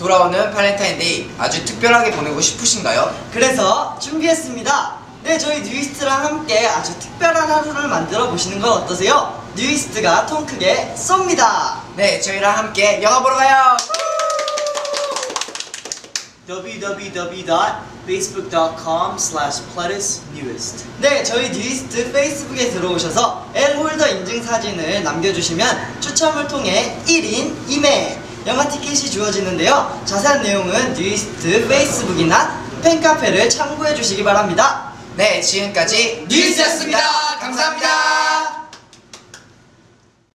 돌아오는 발렌타인데이 아주 특별하게 보내고 싶으신가요? 그래서 준비했습니다. 네, 저희 뉴이스트랑 함께 아주 특별한 하루를 만들어 보시는 건 어떠세요? 뉴이스트가 통 크게 쏩니다. 네, 저희랑 함께 영화 보러 가요. www.facebook.com slash nuest 네, 저희 뉴이스트 페이스북에 들어오셔서 L홀더 인증 사진을 남겨주시면 추첨을 통해 1인 2매 영화 티켓이 주어지는데요. 자세한 내용은 뉴이스트 페이스북이나 팬카페를 참고해 주시기 바랍니다. 네, 지금까지 뉴이스트였습니다. 감사합니다.